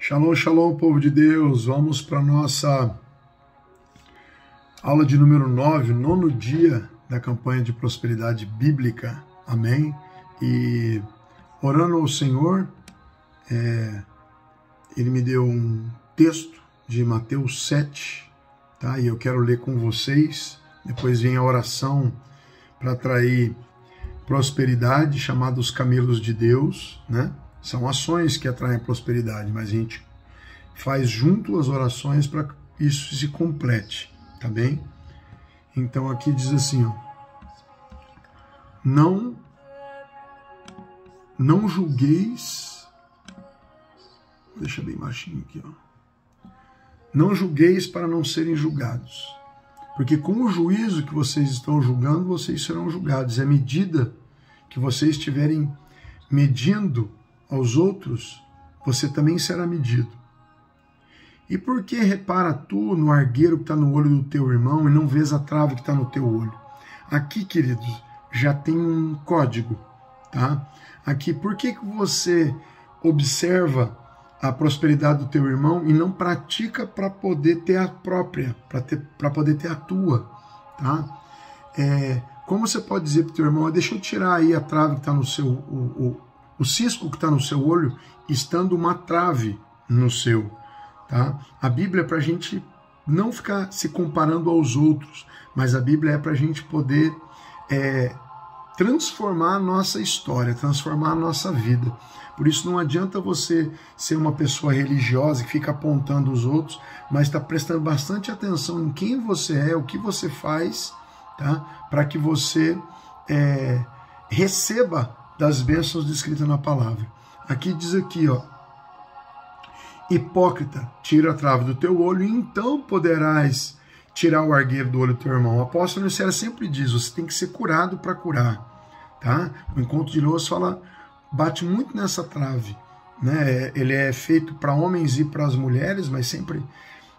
Shalom, shalom, povo de Deus. Vamos para nossa aula de número 9, nono dia da campanha de prosperidade bíblica. Amém? E orando ao Senhor, é, ele me deu um texto de Mateus 7, tá? E eu quero ler com vocês. Depois vem a oração para atrair prosperidade, chamada os camelos de Deus, né? São ações que atraem prosperidade, mas a gente faz junto as orações para que isso se complete, tá bem? Então aqui diz assim, ó, não não julgueis, deixa bem baixinho aqui, ó. Não julgueis para não serem julgados, porque com o juízo que vocês estão julgando, vocês serão julgados. É a medida que vocês estiverem medindo aos outros, você também será medido. E por que repara tu no argueiro que está no olho do teu irmão e não vês a trave que está no teu olho? Aqui, queridos, já tem um código, tá? Aqui, por que, que você observa a prosperidade do teu irmão e não pratica para poder ter a própria, para poder ter a tua, tá? É, como você pode dizer para o teu irmão, deixa eu tirar aí a trave que está no seu, o, o, o cisco que está no seu olho, estando uma trave no seu. Tá? A Bíblia é para a gente não ficar se comparando aos outros, mas a Bíblia é para a gente poder é, transformar a nossa história, transformar a nossa vida. Por isso não adianta você ser uma pessoa religiosa que fica apontando os outros, mas está prestando bastante atenção em quem você é, o que você faz, tá? para que você é, receba das bênçãos descritas na palavra. Aqui diz aqui, ó, Hipócrita, tira a trave do teu olho e então poderás tirar o argueiro do olho do teu irmão. O apóstolo Nicéia sempre diz, você tem que ser curado para curar. Tá? O encontro de Luz fala, bate muito nessa trave. Né? Ele é feito para homens e para as mulheres, mas sempre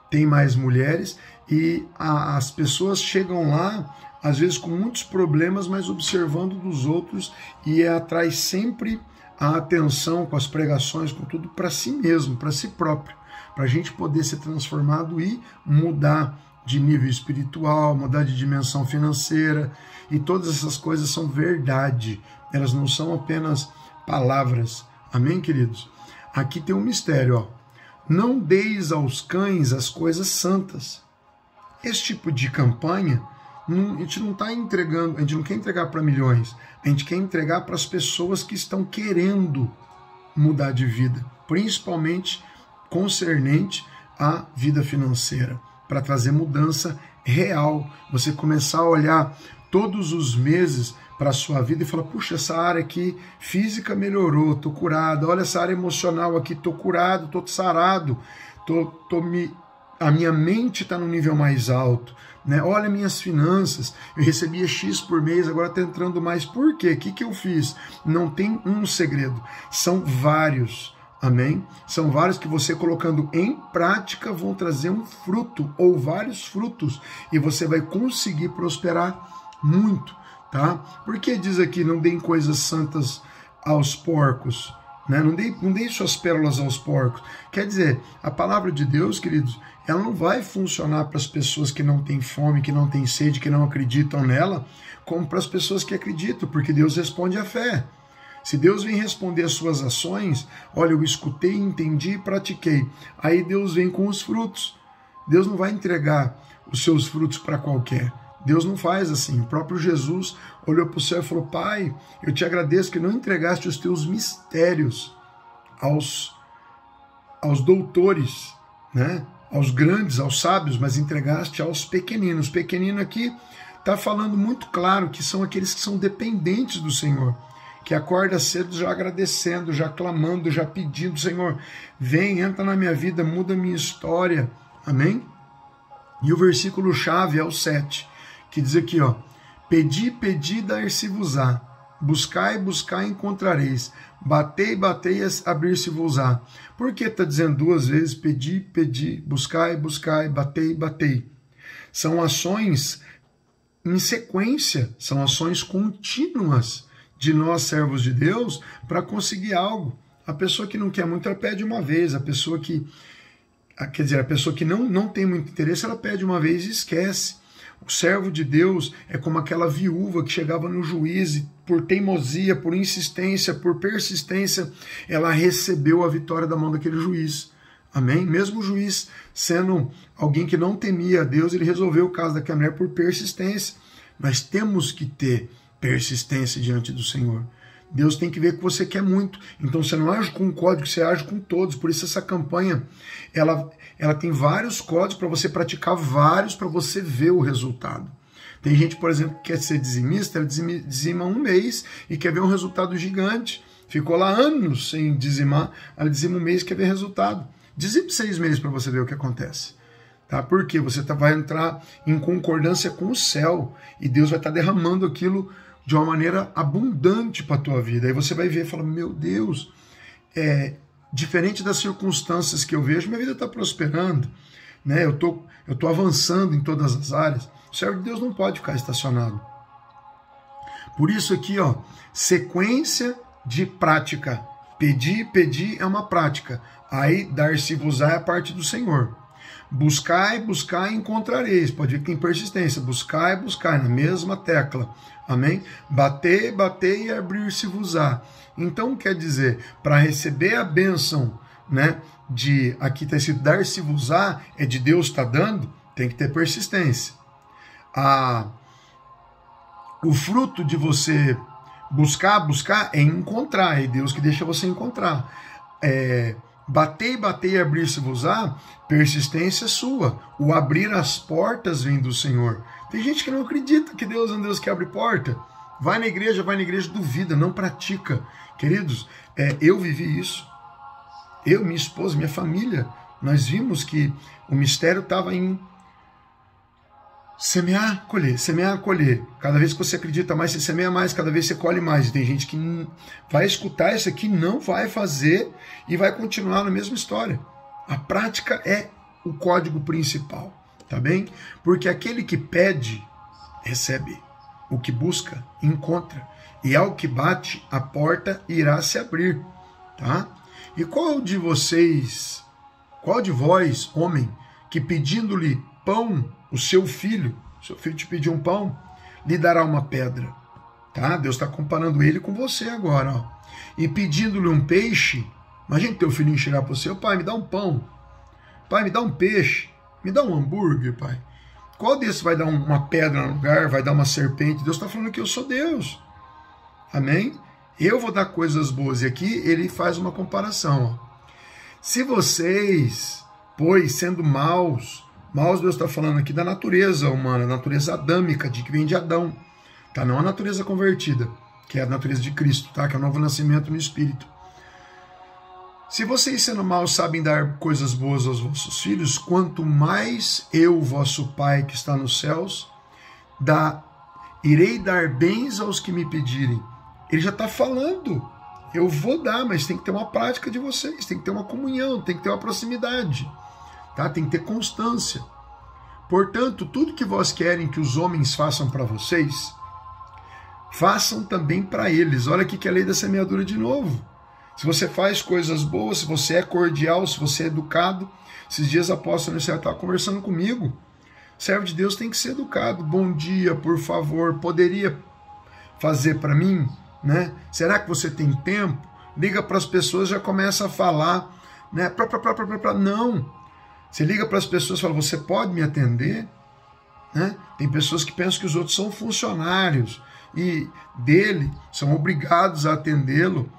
tem mais mulheres. E a, as pessoas chegam lá, às vezes com muitos problemas, mas observando dos outros e é, atrai sempre a atenção com as pregações, com tudo para si mesmo, para si próprio, para a gente poder ser transformado e mudar de nível espiritual, mudar de dimensão financeira, e todas essas coisas são verdade, elas não são apenas palavras. Amém, queridos? Aqui tem um mistério, ó. Não deis aos cães as coisas santas. Esse tipo de campanha a gente não está entregando, a gente não quer entregar para milhões, a gente quer entregar para as pessoas que estão querendo mudar de vida, principalmente concernente à vida financeira, para trazer mudança real. Você começar a olhar todos os meses para a sua vida e falar: puxa, essa área aqui física melhorou, estou curado. Olha essa área emocional aqui, estou curado, estou sarado, tô, tô me, a minha mente está no nível mais alto. Né? Olha minhas finanças, eu recebia X por mês, agora está entrando mais. Por quê? O que, que eu fiz? Não tem um segredo, são vários. Amém? São vários que você colocando em prática vão trazer um fruto ou vários frutos e você vai conseguir prosperar muito, tá? Porque diz aqui não deem coisas santas aos porcos, né? Não deem não dê suas pérolas aos porcos. Quer dizer, a palavra de Deus, queridos, ela não vai funcionar para as pessoas que não têm fome, que não têm sede, que não acreditam nela, como para as pessoas que acreditam, porque Deus responde à fé. Se Deus vem responder as suas ações, olha, eu escutei, entendi e pratiquei. Aí Deus vem com os frutos. Deus não vai entregar os seus frutos para qualquer. Deus não faz assim. O próprio Jesus olhou para o céu e falou: Pai, eu te agradeço que não entregaste os teus mistérios aos, aos doutores, né? aos grandes, aos sábios, mas entregaste aos pequeninos. Pequenino aqui está falando muito claro que são aqueles que são dependentes do Senhor, que acorda cedo já agradecendo, já clamando, já pedindo, Senhor, vem, entra na minha vida, muda minha história. Amém? E o versículo chave é o 7, que diz aqui, ó: Pedi, pedi, dar-se-vos-á. Buscai, buscai, encontrareis. Batei, batei, abrir-se-vos-á. Por que está dizendo duas vezes pedi, pedi, buscai, buscai, batei, batei? São ações em sequência, são ações contínuas de nós, servos de Deus, para conseguir algo. A pessoa que não quer muito, ela pede uma vez. A pessoa que. Quer dizer, a pessoa que não, não tem muito interesse, ela pede uma vez e esquece. O servo de Deus é como aquela viúva que chegava no juiz e, por teimosia, por insistência, por persistência, ela recebeu a vitória da mão daquele juiz. Amém? Mesmo o juiz sendo alguém que não temia a Deus, ele resolveu o caso daquela mulher por persistência. Nós temos que ter persistência diante do Senhor. Deus tem que ver que você quer muito. Então você não age com um código, você age com todos. Por isso essa campanha, ela, ela tem vários códigos para você praticar vários para você ver o resultado. Tem gente, por exemplo, que quer ser dizimista, ela dizima um mês e quer ver um resultado gigante. Ficou lá anos sem dizimar, ela dizima um mês e quer ver resultado. Dizime seis meses para você ver o que acontece. Tá? Porque você tá, vai entrar em concordância com o céu e Deus vai estar tá derramando aquilo de uma maneira abundante para a tua vida. Aí você vai ver e fala: Meu Deus, é, diferente das circunstâncias que eu vejo, minha vida está prosperando, né? eu tô, estou tô avançando em todas as áreas. O servo de Deus não pode ficar estacionado. Por isso aqui, ó, sequência de prática. Pedir, pedir é uma prática. Aí dar-se-vos-á é a parte do Senhor. Buscai, buscai e encontrareis. Pode ver que tem persistência. Buscai, buscai, na mesma tecla. Amém? Bater, bater e abrir-se-vos-á. Então quer dizer, para receber a bênção, né? De aqui está escrito dar-se-vos-á, é de Deus está dando, tem que ter persistência. A, o fruto de você buscar, buscar é encontrar, é Deus que deixa você encontrar. É, Bater, bater e abrir-se-vos-á, persistência sua. O abrir as portas vem do Senhor. Tem gente que não acredita que Deus é um Deus que abre porta. Vai na igreja, vai na igreja, duvida, não pratica. Queridos, é, eu vivi isso. Eu, minha esposa, minha família, nós vimos que o mistério estava em Semear, colher, semear, colher. Cada vez que você acredita mais, você semeia mais, cada vez você colhe mais. E tem gente que vai escutar isso aqui, não vai fazer e vai continuar na mesma história. A prática é o código principal, tá bem? Porque aquele que pede, recebe. O que busca, encontra. E ao que bate, a porta irá se abrir, tá? E qual de vocês, qual de vós, homem, que pedindo-lhe pão o seu filho, seu filho te pedir um pão, lhe dará uma pedra. Tá? Deus está comparando ele com você agora. Ó. E pedindo-lhe um peixe, imagine teu filhinho chegar para você, pai, me dá um pão. Pai, me dá um peixe. Me dá um hambúrguer, pai. Qual desses vai dar uma pedra no lugar, vai dar uma serpente? Deus está falando que eu sou Deus. Amém? Eu vou dar coisas boas. E aqui ele faz uma comparação. Se vocês, pois, sendo maus, Maus Deus está falando aqui da natureza humana, natureza adâmica, de que vem de Adão. Tá? Não a natureza convertida, que é a natureza de Cristo, tá? que é o novo nascimento no Espírito. Se vocês, sendo maus, sabem dar coisas boas aos vossos filhos, quanto mais eu, vosso Pai que está nos céus, dá, irei dar bens aos que me pedirem. Ele já está falando. Eu vou dar, mas tem que ter uma prática de vocês, tem que ter uma comunhão, tem que ter uma proximidade tá? Tem que ter constância. Portanto, tudo que vós querem que os homens façam para vocês, façam também para eles. Olha aqui que é a lei da semeadura de novo. Se você faz coisas boas, se você é cordial, se você é educado, esses dias apóstolo estava conversando comigo. servo de Deus tem que ser educado. Bom dia, por favor, poderia fazer para mim, né? Será que você tem tempo? Liga para as pessoas, já começa a falar, né? Pra, pra, pra, pra, pra, não. Você liga para as pessoas e fala: Você pode me atender? Né? Tem pessoas que pensam que os outros são funcionários e dele são obrigados a atendê-lo.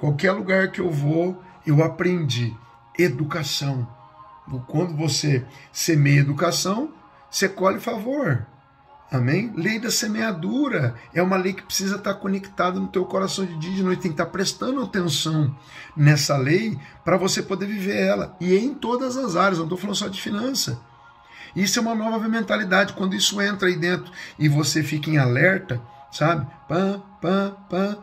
Qualquer lugar que eu vou, eu aprendi educação. Quando você semeia educação, você colhe favor. Amém? Lei da semeadura é uma lei que precisa estar conectada no teu coração de dia e de noite. Tem que estar prestando atenção nessa lei para você poder viver ela. E em todas as áreas, não estou falando só de finança. Isso é uma nova mentalidade. Quando isso entra aí dentro e você fica em alerta, sabe? Pã, pã, pã.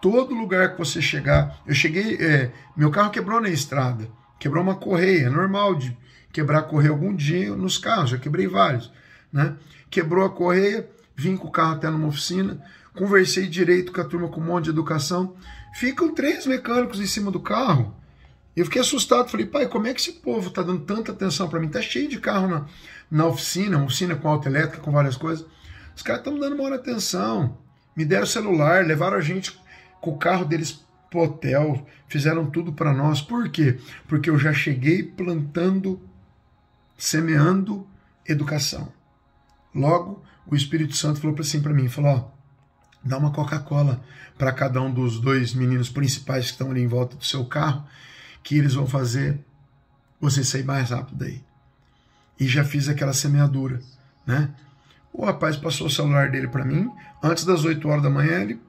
Todo lugar que você chegar. Eu cheguei, é, meu carro quebrou na estrada. Quebrou uma correia. É normal de quebrar correia algum dia nos carros. Já quebrei vários. Né? quebrou a correia, vim com o carro até numa oficina, conversei direito com a turma com um monte de educação, ficam três mecânicos em cima do carro. Eu fiquei assustado, falei, pai, como é que esse povo está dando tanta atenção para mim? Tá cheio de carro na, na oficina, oficina com auto elétrica, com várias coisas. Os caras estão dando maior atenção. Me deram celular, levaram a gente com o carro deles pro hotel, fizeram tudo para nós. Por quê? Porque eu já cheguei plantando, semeando educação. Logo, o Espírito Santo falou assim para mim, falou, ó, dá uma Coca-Cola para cada um dos dois meninos principais que estão ali em volta do seu carro, que eles vão fazer você sair mais rápido daí. E já fiz aquela semeadura, né? O rapaz passou o celular dele para mim, antes das 8 horas da manhã, ele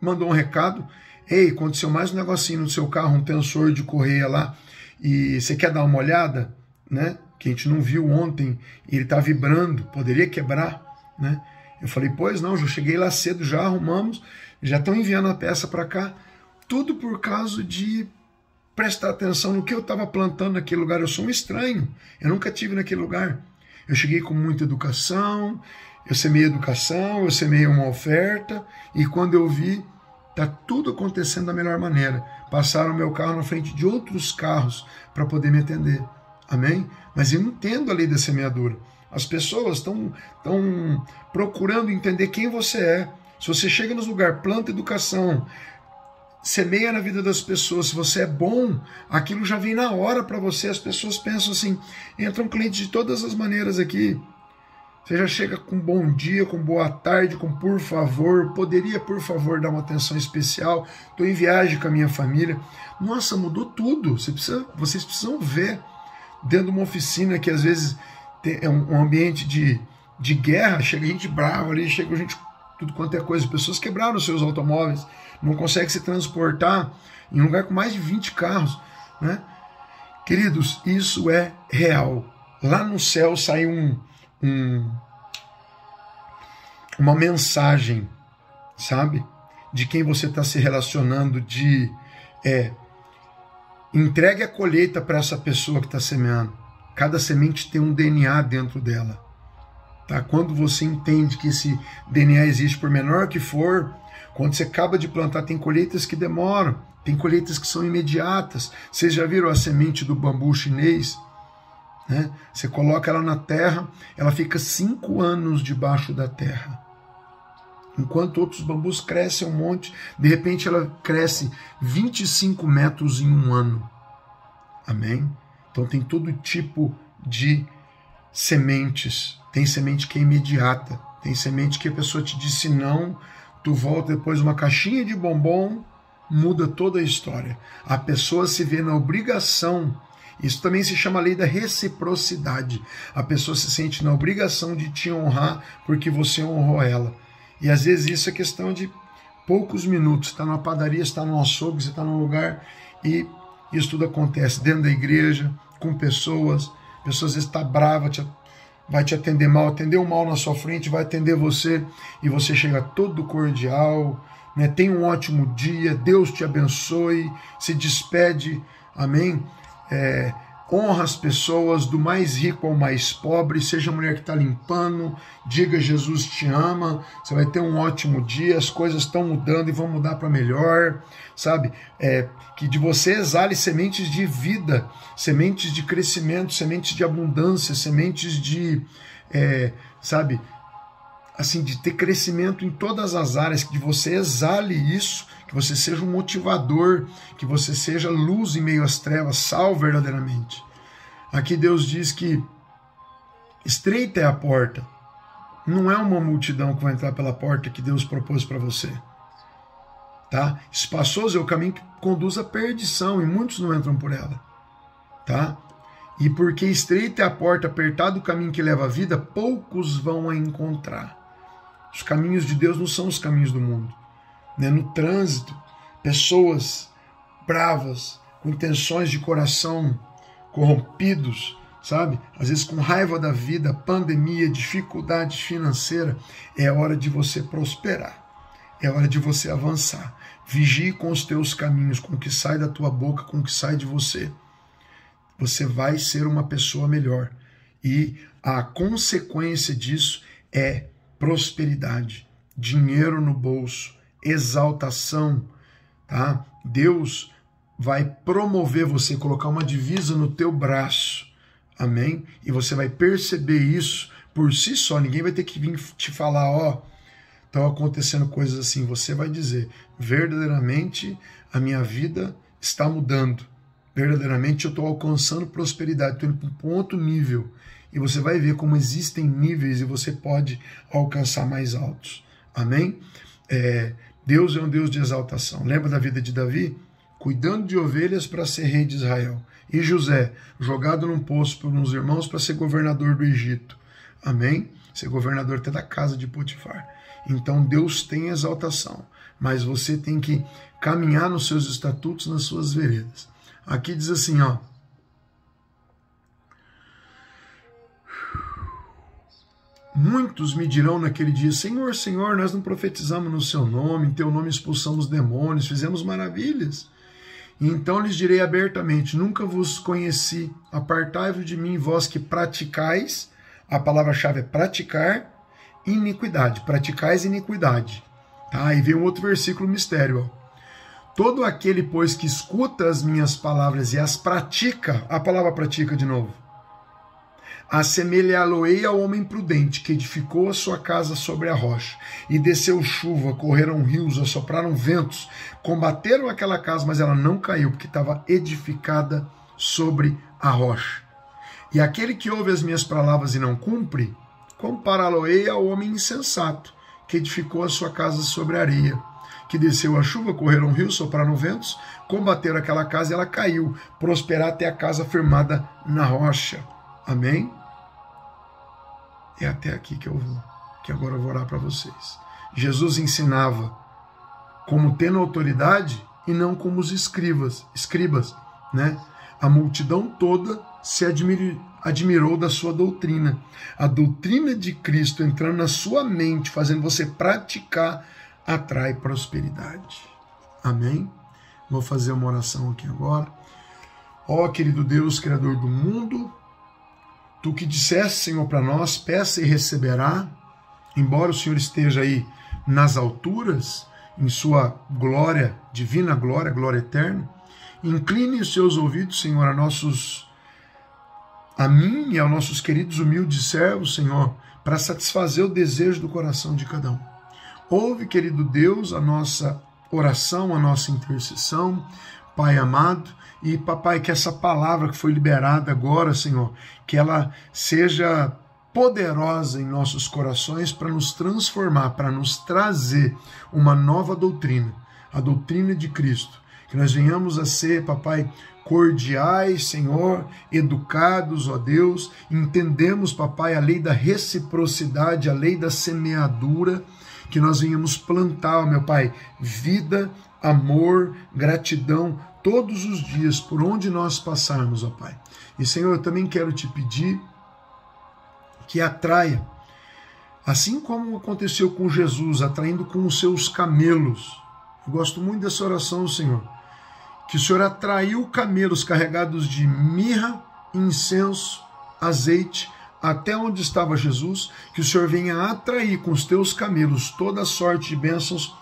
mandou um recado, ei, aconteceu mais um negocinho no seu carro, um tensor de correia lá, e você quer dar uma olhada, né? Que a gente não viu ontem, e ele está vibrando, poderia quebrar, né? Eu falei, pois não, já cheguei lá cedo, já arrumamos, já estão enviando a peça para cá. Tudo por causa de prestar atenção no que eu estava plantando naquele lugar. Eu sou um estranho, eu nunca tive naquele lugar. Eu cheguei com muita educação, eu semei educação, eu semei uma oferta, e quando eu vi, está tudo acontecendo da melhor maneira. Passaram meu carro na frente de outros carros para poder me atender. Amém? Mas eu entendo a lei da semeadura. As pessoas estão procurando entender quem você é. Se você chega nos lugares, planta educação, semeia na vida das pessoas, se você é bom, aquilo já vem na hora para você. As pessoas pensam assim: entra um cliente de todas as maneiras aqui. Você já chega com bom dia, com boa tarde, com por favor, poderia por favor dar uma atenção especial. Estou em viagem com a minha família. Nossa, mudou tudo. Você precisa, vocês precisam ver dentro de uma oficina que às vezes é um ambiente de, de guerra, chega gente brava ali, chega gente tudo quanto é coisa. Pessoas quebraram seus automóveis, não conseguem se transportar em um lugar com mais de 20 carros. Né? Queridos, isso é real. Lá no céu sai um, um, uma mensagem, sabe? De quem você está se relacionando, de é, entregue a colheita para essa pessoa que está semeando. Cada semente tem um DNA dentro dela. Tá? Quando você entende que esse DNA existe, por menor que for, quando você acaba de plantar, tem colheitas que demoram, tem colheitas que são imediatas. Vocês já viram a semente do bambu chinês? Né? Você coloca ela na terra, ela fica cinco anos debaixo da terra. Enquanto outros bambus crescem um monte, de repente ela cresce 25 metros em um ano. Amém? Então tem todo tipo de sementes. Tem semente que é imediata, tem semente que a pessoa te disse não, tu volta depois uma caixinha de bombom, muda toda a história. A pessoa se vê na obrigação isso também se chama lei da reciprocidade. A pessoa se sente na obrigação de te honrar porque você honrou ela. E às vezes isso é questão de poucos minutos. Está numa padaria, está num açougue, está num lugar e isso tudo acontece dentro da igreja, com pessoas. Pessoas às vezes está brava, te, vai te atender mal, atendeu mal na sua frente, vai atender você e você chega todo cordial, né? Tem um ótimo dia, Deus te abençoe, se despede, amém? É, honra as pessoas, do mais rico ao mais pobre, seja a mulher que está limpando, diga Jesus te ama, você vai ter um ótimo dia, as coisas estão mudando e vão mudar para melhor, sabe? É, que de você exale sementes de vida, sementes de crescimento, sementes de abundância, sementes de, é, sabe, assim, de ter crescimento em todas as áreas, que de você exale isso que você seja um motivador, que você seja luz em meio às trevas, sal verdadeiramente. Aqui Deus diz que estreita é a porta, não é uma multidão que vai entrar pela porta que Deus propôs para você. Tá? Espaçoso é o caminho que conduz à perdição e muitos não entram por ela. Tá? E porque estreita é a porta, apertado o caminho que leva à vida, poucos vão a encontrar. Os caminhos de Deus não são os caminhos do mundo né, no trânsito, pessoas bravas, com intenções de coração corrompidos, sabe? Às vezes com raiva da vida, pandemia, dificuldade financeira, é hora de você prosperar. É hora de você avançar. Vigie com os teus caminhos, com o que sai da tua boca, com o que sai de você. Você vai ser uma pessoa melhor. E a consequência disso é prosperidade, dinheiro no bolso, exaltação, tá? Deus vai promover você, colocar uma divisa no teu braço. Amém? E você vai perceber isso por si só. Ninguém vai ter que vir te falar, ó, estão acontecendo coisas assim. Você vai dizer, verdadeiramente a minha vida está mudando. Verdadeiramente eu estou alcançando prosperidade, estou indo para um outro nível. E você vai ver como existem níveis e você pode alcançar mais altos. Amém? É, Deus é um Deus de exaltação. Lembra da vida de Davi? Cuidando de ovelhas para ser rei de Israel. E José, jogado num poço por uns irmãos para ser governador do Egito. Amém? Ser governador até da casa de Potifar. Então Deus tem exaltação, mas você tem que caminhar nos seus estatutos, nas suas veredas. Aqui diz assim, ó. Muitos me dirão naquele dia: Senhor, Senhor, nós não profetizamos no seu nome, em teu nome expulsamos demônios, fizemos maravilhas. Então lhes direi abertamente: Nunca vos conheci, apartai-vos de mim, vós que praticais, a palavra-chave é praticar, iniquidade, praticais iniquidade. Tá? Aí vem um outro versículo mistério. Ó. Todo aquele, pois, que escuta as minhas palavras e as pratica, a palavra pratica de novo, Assemelhá-lo-ei ao homem prudente que edificou a sua casa sobre a rocha, e desceu chuva, correram rios, assopraram ventos, combateram aquela casa, mas ela não caiu, porque estava edificada sobre a rocha. E aquele que ouve as minhas palavras e não cumpre, compará-lo-ei ao homem insensato, que edificou a sua casa sobre a areia, que desceu a chuva, correram rios, sopraram ventos, combateram aquela casa e ela caiu, prosperar até a casa firmada na rocha. Amém? É até aqui que eu vou, que agora eu vou orar para vocês. Jesus ensinava como tendo autoridade e não como os escribas, escribas, né? A multidão toda se admirou da sua doutrina. A doutrina de Cristo entrando na sua mente, fazendo você praticar, atrai prosperidade. Amém? Vou fazer uma oração aqui agora. Ó querido Deus, Criador do mundo, Tu que disseste, Senhor, para nós, peça e receberá, embora o Senhor esteja aí nas alturas, em sua glória, divina glória, glória eterna. Incline os seus ouvidos, Senhor, a nossos a mim e aos nossos queridos humildes servos, Senhor, para satisfazer o desejo do coração de cada um. Ouve, querido Deus, a nossa oração, a nossa intercessão, Pai amado, e papai, que essa palavra que foi liberada agora, Senhor, que ela seja poderosa em nossos corações para nos transformar, para nos trazer uma nova doutrina, a doutrina de Cristo. Que nós venhamos a ser, papai, cordiais, Senhor, educados, ó Deus, entendemos, papai, a lei da reciprocidade, a lei da semeadura, que nós venhamos plantar, meu Pai, vida, amor, gratidão todos os dias por onde nós passarmos, ó Pai. E Senhor, eu também quero te pedir que atraia, assim como aconteceu com Jesus, atraindo com os seus camelos. Eu gosto muito dessa oração, Senhor. Que o Senhor atraiu camelos carregados de mirra, incenso, azeite, até onde estava Jesus, que o Senhor venha atrair com os teus camelos toda sorte de bênçãos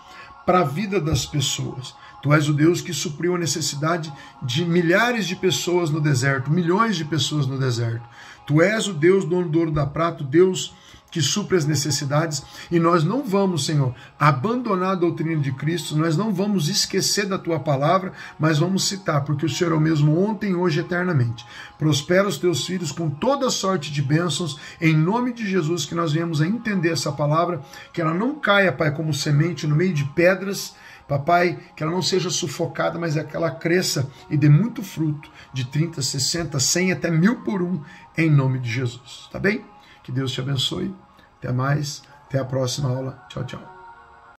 para a vida das pessoas. Tu és o Deus que supriu a necessidade de milhares de pessoas no deserto, milhões de pessoas no deserto. Tu és o Deus dono do ouro da prata, Deus que supre as necessidades, e nós não vamos, Senhor, abandonar a doutrina de Cristo, nós não vamos esquecer da tua palavra, mas vamos citar, porque o Senhor é o mesmo ontem, hoje eternamente. Prospera os teus filhos com toda sorte de bênçãos, em nome de Jesus, que nós venhamos a entender essa palavra, que ela não caia, Pai, como semente no meio de pedras Papai, que ela não seja sufocada, mas é que ela cresça e dê muito fruto, de 30, 60, 100 até mil por um, em nome de Jesus. Tá bem? Que Deus te abençoe. Até mais. Até a próxima aula. Tchau, tchau.